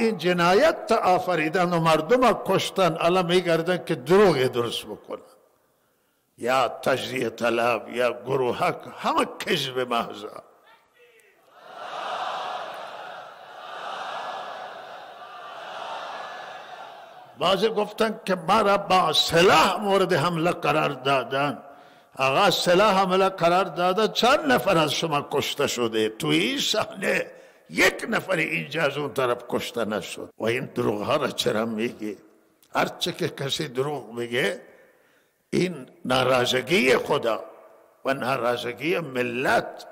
این جنایت تا آفریدن و مردم کشتن الان میگردن که دروغ درست بکنن. یا تجزیه طلب یا گروهک همه کذب محض. بعضی گفتن که ما با سلاح مورد حمله قرار دادن. آقا سلاح حمله قرار داده چند نفر از شما کشته شده؟ تو این صحنه یک نفر اینجا از اون طرف کشته نشد. و این دروغ ها را چرا میگی؟ هرچه که کسی دروغ میگه، این ناراضگی خدا و ناراضگی ملت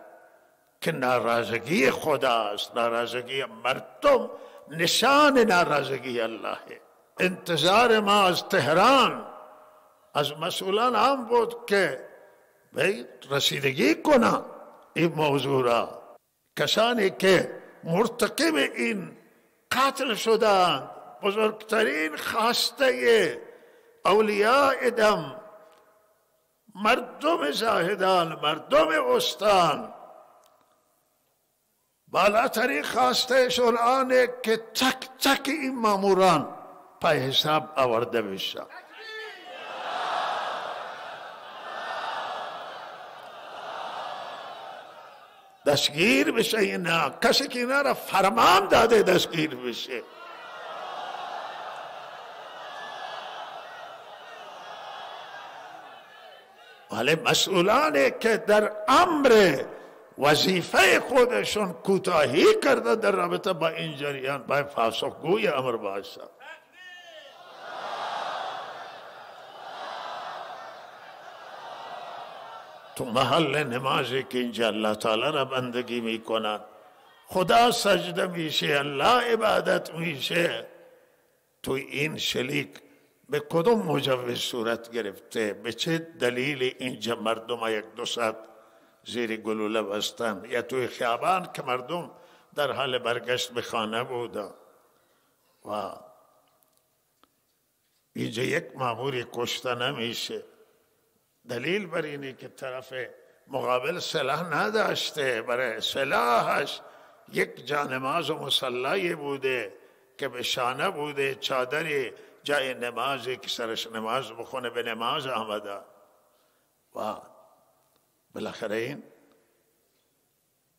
که ناراضگی خدا است، ناراضگی مردم، نشان ناراضگی الله. انتظار ما از تهران، از مسئولان هم بود که بھئی رسیدگی کنن این موضوع را. کسانی که مرتقب این قتل شدند بزرگترین خواسته اولیاء دم مردم زاهدان مردم استان. بالاترین خواستهشون آنه که تک تک این ماموران پای حساب آورده بشه دستگیر بشه نه کسی که اینا را فرمان داده دستگیر بشه. ولی مسئولانی که در امر وظیفه خودشون کوتاهی کرده در رابطه با این جریان باید فاسقگوی امر باشد تو محل نمازی که اینجا اللہ تعالی را بندگی می‌کنن خدا سجده میشه الله عبادت میشه. تو این شلیک به کدوم مجوز صورت گرفته؟ به چه دلیل اینجا مردم یک دو ساعت زیر گلوله بستن یا توی خیابان که مردم در حال برگشت به خانه بودن و اینجا یک معموری کشته نمیشه. دلیل بر اینه که طرف مقابل سلاح نداشته برای سلاحش یک جانماز و مسلحی بوده که به شانه بوده چادری جای نمازی که سرش نماز بخونه به نماز آمده. و بالاخره این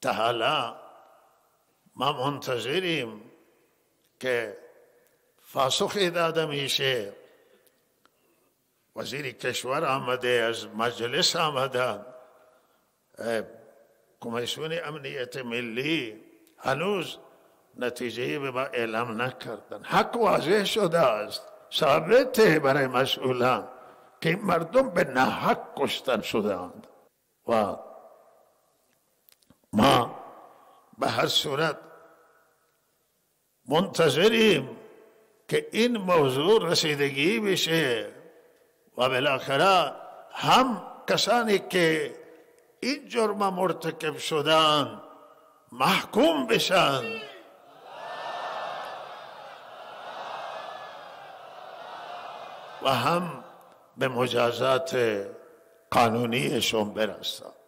تا حالا ما منتظریم که فاسخی داده میشه. وزیر کشور آمده از مجلس آمده. کمیسیون امنیت ملی هنوز نتیجه به ما اعلام نکردن. حق واضح شده است. ثابت برای مسئولان که مردم به نحق کشتن شدند و ما به هر صورت منتظریم که این موضوع رسیدگی بشه. و بالاخره هم کسانی که این جرم مرتکب شدن محکوم بشن. و هم به مجازات قانونیشون برسن.